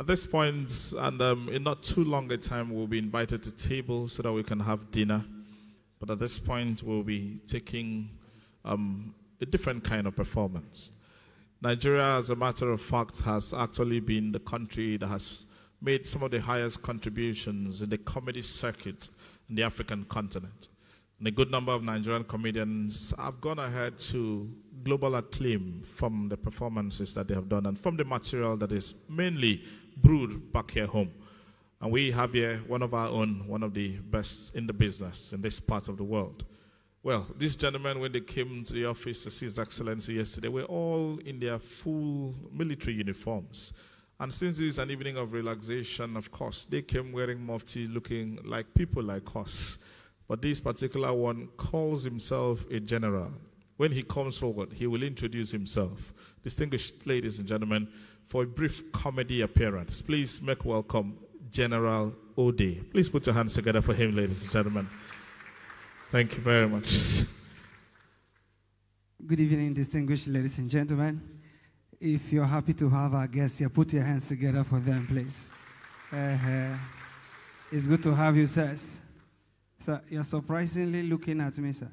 At this point, and um, in not too long a time, we'll be invited to table so that we can have dinner. But at this point, we'll be taking um, a different kind of performance. Nigeria, as a matter of fact, has actually been the country that has made some of the highest contributions in the comedy circuit in the African continent. And a good number of Nigerian comedians have gone ahead to global acclaim from the performances that they have done and from the material that is mainly brewed back here home. And we have here one of our own, one of the best in the business in this part of the world. Well, these gentlemen, when they came to the office to see His Excellency yesterday, were all in their full military uniforms. And since it is an evening of relaxation, of course, they came wearing mufti looking like people like us. But this particular one calls himself a general. When he comes forward, he will introduce himself. Distinguished ladies and gentlemen, for a brief comedy appearance, please make welcome General Odey. Please put your hands together for him, ladies and gentlemen. Thank you very much. Good evening, distinguished ladies and gentlemen. If you're happy to have our guests here, put your hands together for them, please. Uh, it's good to have you, sirs. Sir, you're surprisingly looking at me, sir.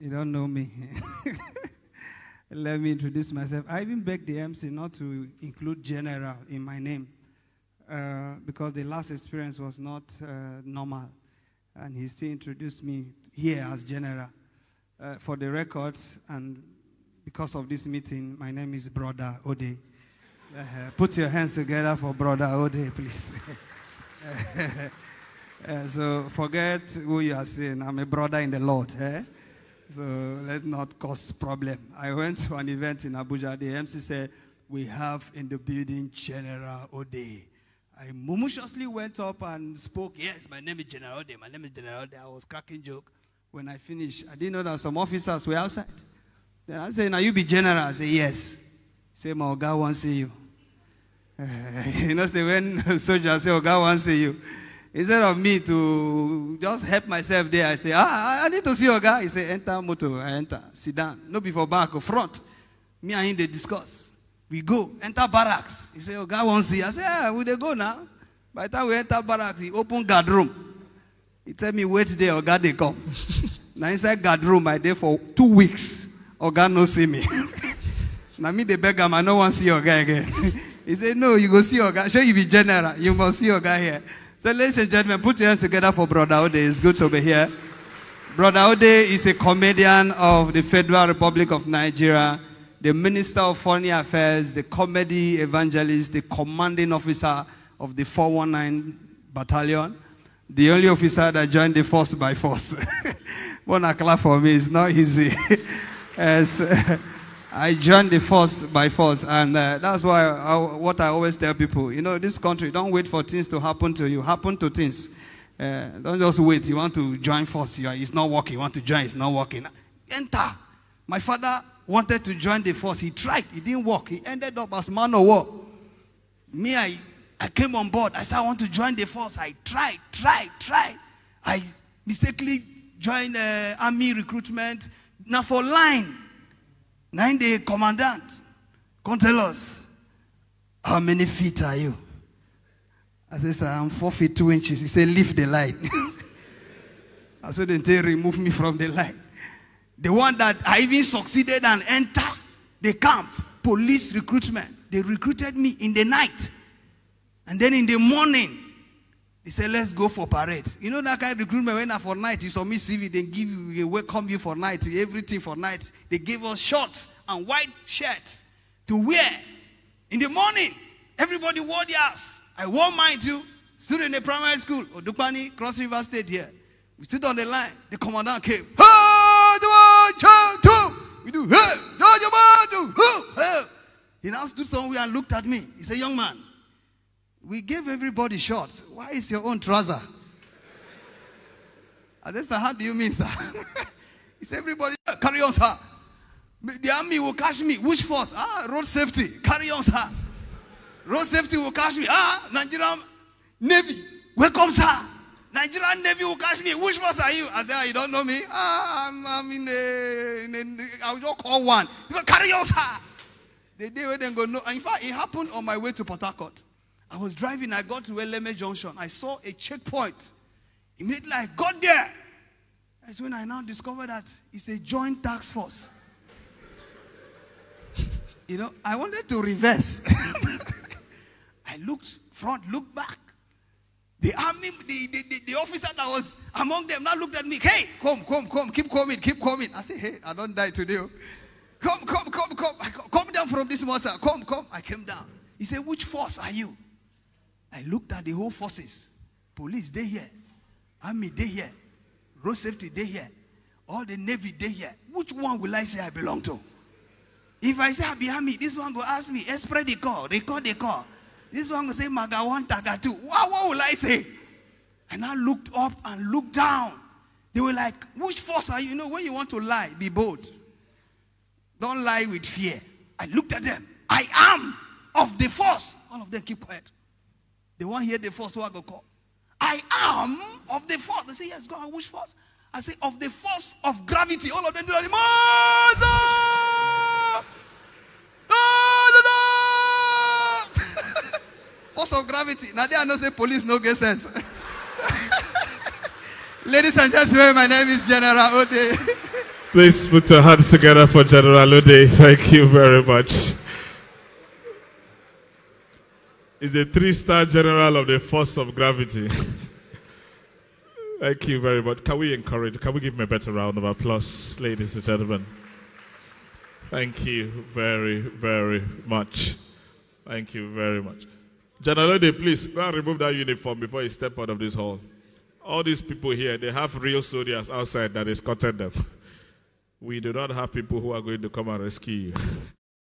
You don't know me. Let me introduce myself. I even begged the MC not to include general in my name uh, because the last experience was not uh, normal. And he still introduced me here as general. Uh, for the records, and because of this meeting, my name is Brother Odey. Uh, put your hands together for Brother Odey, please. Uh, so forget who you are saying. I'm a brother in the Lord. Eh? So let's not cause problem. I went to an event in Abuja. The MC said, we have in the building General Odey. I maliciously went up and spoke. Yes, my name is General Odey. My name is General Odey. I was cracking joke. When I finished, I didn't know that some officers were outside. Then I said, now you be general. I said, yes. Say, my God wants see you. You know, say when soldiers say, God wants see you. Instead of me to just help myself there, I say, ah, I need to see your guy. He say, enter motor. I enter. Sit down. No before back or front. Me and him, they discuss. We go. Enter barracks. He say, oh, God wants to see. I say, ah, we they go now. By the time we enter barracks, he open guard room. He tell me, wait there, or God they come. now inside guard room, I there for two weeks. Or God no see me. now me, the beg him, I no want see your guy again. he said, no, you go see your guy. Sure, you be general. You must see your guy here. So, ladies and gentlemen, put your hands together for Brother Odey. It's good to be here. Brother Odey is a comedian of the Federal Republic of Nigeria, the Minister of Foreign Affairs, the comedy evangelist, the commanding officer of the 419 Battalion, the only officer that joined the force by force. One clap for me. It's not easy. As, I joined the force by force, and uh, that's why I, what I always tell people, you know, this country, don't wait for things to happen to you. Happen to things. Uh, don't just wait. You want to join force, are, it's not working. You want to join, it's not working. Enter. My father wanted to join the force. He tried, it didn't work. He ended up as man of war. Me, I, I came on board. I said, I want to join the force. I tried, tried, tried. I mistakenly joined uh, army recruitment. Now for line. Nine day commandant, come tell us, how many feet are you? I said, sir, I'm four feet two inches. He said, leave the line. I said, then they remove me from the line. The one that I even succeeded and enter the camp, police recruitment. They recruited me in the night. And then in the morning, they said, let's go for parade. You know that kind of recruitment when for night, you submit CV, they give you, they welcome you for night, everything for night. They gave us shorts and white shirts to wear. In the morning, everybody wore theirs. I wore mine too. Stood in the primary school, Odukpani, Cross River State here. We stood on the line. The commandant came. We do. He now stood somewhere and looked at me. He said, young man, we gave everybody shorts. Why is your own trouser? I said, sir, how do you mean, sir? he said, everybody, carry on, sir. The army will catch me. Which force? Ah, road safety. Carry on, sir. Road safety will catch me. Ah, Nigerian Navy. Welcome, sir. Nigerian Navy will catch me. Which force are you? I said, ah, you don't know me? Ah, I'm, I'm in the, I'll just call one. You go, carry on, sir. The day when they go, no. In fact, it happened on my way to Port Harcourt. I was driving, I got to Eleme Junction. I saw a checkpoint. Immediately I got there. That's when I now discovered that it's a joint task force. you know, I wanted to reverse. I looked front, looked back. The army, the, the, the, the, officer that was among them now looked at me. Hey, come, come, come, keep coming, keep coming. I said, hey, I don't die today. Oh. Come, come, come, come. Come down from this motor. Come, come. I came down. He said, which force are you? I looked at the whole forces. Police, they here. Army, they here. Road safety, they here. All the navy, they here. Which one will I say I belong to? If I say I be army, this one will ask me, eh, spread the call, record the call. This one will say Maga one, Taga two. What, what will I say? And I looked up and looked down. They were like, which force are you? You know, when you want to lie, be bold. Don't lie with fear. I looked at them. I am of the force. All of them keep quiet. They won't hear the force, so I go call. I am of the force. They say, Yes, God, which force? I say, Of the force of gravity. All of them do that. Mother! force of gravity. Now they are not say police no get sense. Ladies and gentlemen, my name is General Odey. Please put your hands together for General Odey. Thank you very much. Is a three star general of the force of gravity. Thank you very much. Can we encourage, can we give him a better round of applause, ladies and gentlemen? Thank you very, very much. Thank you very much. General Odey, please go and remove that uniform before you step out of this hall. All these people here, they have real soldiers outside that escorted them. We do not have people who are going to come and rescue you.